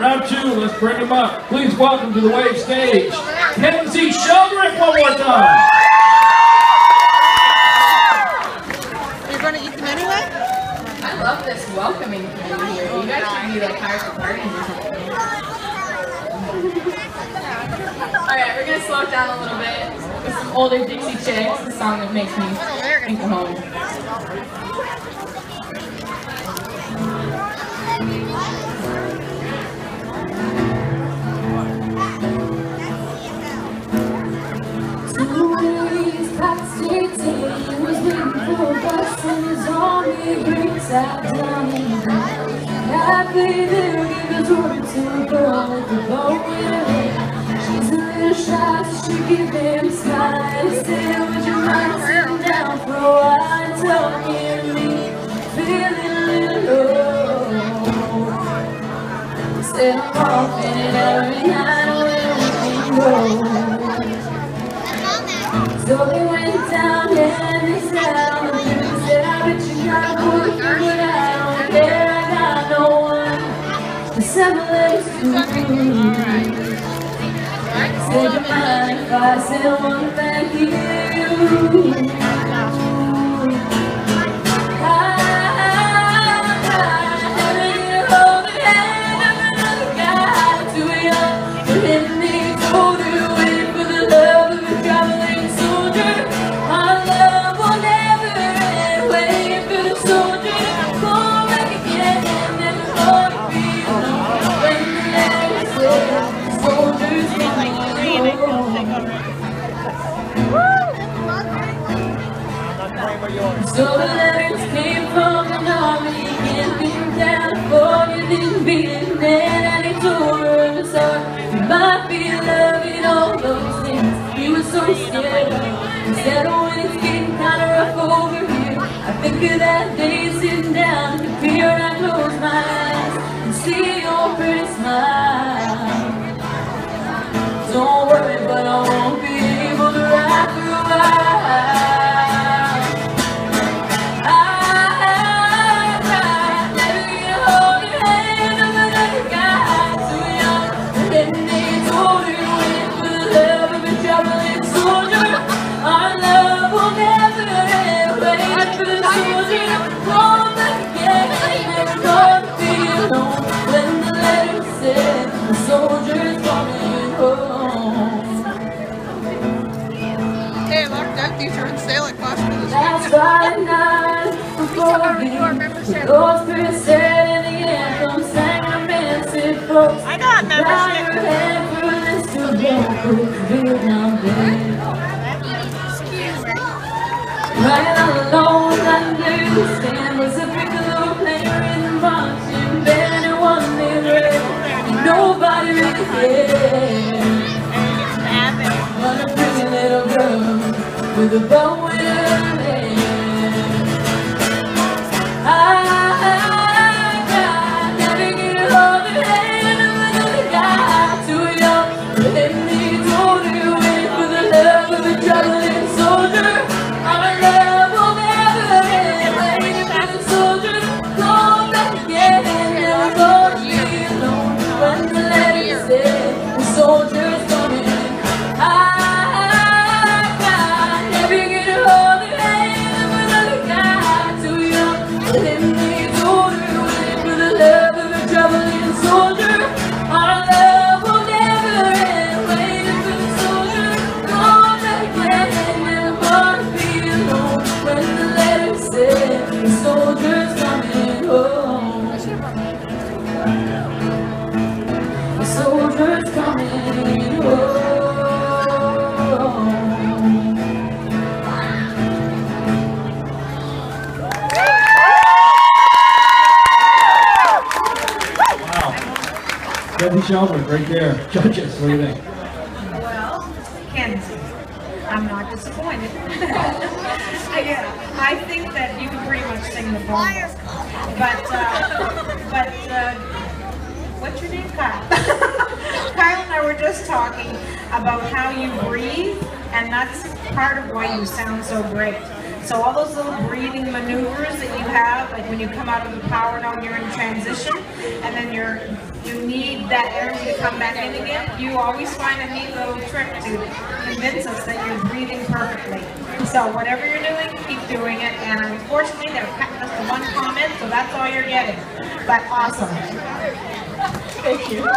Round two, let's bring them up. Please welcome to the wave stage, Kenzee Sheldrick one more time. You're going to eat them anyway? I love this welcoming committee here. You guys should be like hired for parties or something. Alright, we're gonna slow it down a little bit with some older Dixie Chicks, a song that makes me think of home. Out down in to girl the boat She's a little shy, she gave him a smile said, would mind sitting down for a me? Feeling a little low I'm it every night we can go so they went down one to separate Said, you mind if I say one thank you? So the letters came from an army camping California, didn't be in there, and he told her to start. You might be loving all those things he was so scared of. Said, oh, when it's getting kind of rough over here, I think of that day sitting down in the and I close my eyes and see your pretty smile. Those pretty sad in the anthem sang a message, folks. I got membership. your head for this to go Vietnam Day. Right alone under the stand was a piccolo player in the marching band and one they read, and nobody really cared. But a pretty little girl with a bow soldier's coming home. The soldier's coming home. Wow. Kenzee Sheldrick right there. Judges, what do you think? Well, Kenzee, I'm not disappointed. I, I think that you can pretty much sing the vocals. But, uh, but, uh, what's your name, Kyle? Kyle and I were just talking about how you breathe, and that's part of why you sound so great. So all those little breathing maneuvers that you have, like when you come out of the power note, you're in transition, and then you're you need that energy to come back in again. You always find a neat little trick to convince us that you're breathing perfectly. So whatever you're doing, keep doing it. And unfortunately, they're packing us one comment, so that's all you're getting. But awesome. Thank you.